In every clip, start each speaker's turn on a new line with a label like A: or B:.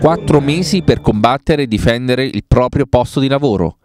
A: Quattro mesi per combattere e difendere il proprio posto di lavoro.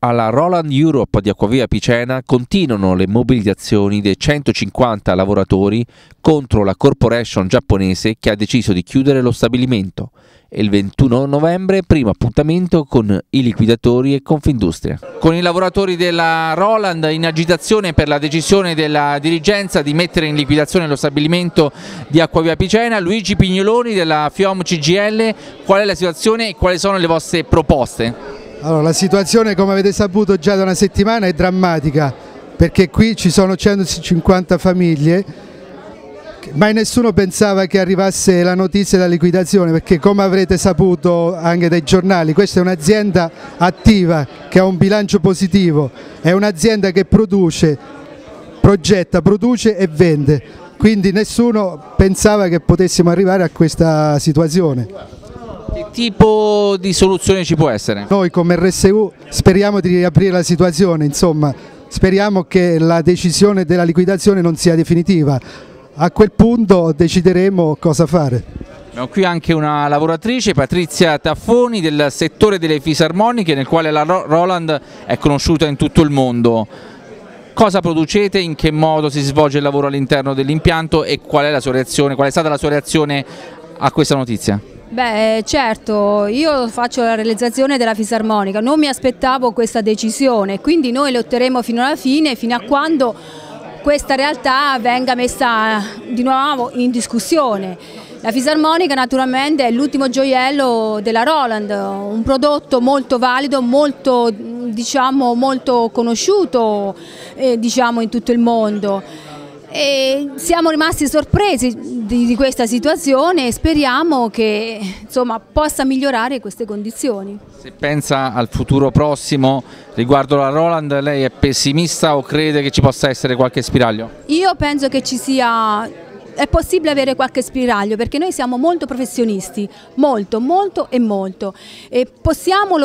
A: Alla Roland Europe di Acquavia Picena continuano le mobilitazioni dei 150 lavoratori contro la corporation giapponese che ha deciso di chiudere lo stabilimento e il 21 novembre primo appuntamento con i liquidatori e Confindustria. Con i lavoratori della Roland in agitazione per la decisione della dirigenza di mettere in liquidazione lo stabilimento di Acquavia Picena, Luigi Pignoloni della FIOM CGL, qual è la situazione e quali sono le vostre proposte?
B: Allora, la situazione come avete saputo già da una settimana è drammatica perché qui ci sono 150 famiglie mai nessuno pensava che arrivasse la notizia della liquidazione perché come avrete saputo anche dai giornali questa è un'azienda attiva che ha un bilancio positivo, è un'azienda che produce, progetta, produce e vende quindi nessuno pensava che potessimo arrivare a questa situazione.
A: Che tipo di soluzione ci può essere?
B: Noi come RSU speriamo di riaprire la situazione, insomma, speriamo che la decisione della liquidazione non sia definitiva. A quel punto decideremo cosa fare.
A: Abbiamo qui anche una lavoratrice, Patrizia Taffoni, del settore delle fisarmoniche, nel quale la Roland è conosciuta in tutto il mondo. Cosa producete, in che modo si svolge il lavoro all'interno dell'impianto e qual è, reazione, qual è stata la sua reazione a questa notizia?
C: Beh certo, io faccio la realizzazione della fisarmonica, non mi aspettavo questa decisione, quindi noi lotteremo fino alla fine, fino a quando questa realtà venga messa di nuovo in discussione. La fisarmonica naturalmente è l'ultimo gioiello della Roland, un prodotto molto valido, molto, diciamo, molto conosciuto eh, diciamo, in tutto il mondo. E siamo rimasti sorpresi di, di questa situazione e speriamo che insomma, possa migliorare queste condizioni.
A: Se pensa al futuro prossimo riguardo la Roland, lei è pessimista o crede che ci possa essere qualche spiraglio?
C: Io penso che ci sia è possibile avere qualche spiraglio perché noi siamo molto professionisti, molto, molto e molto e possiamo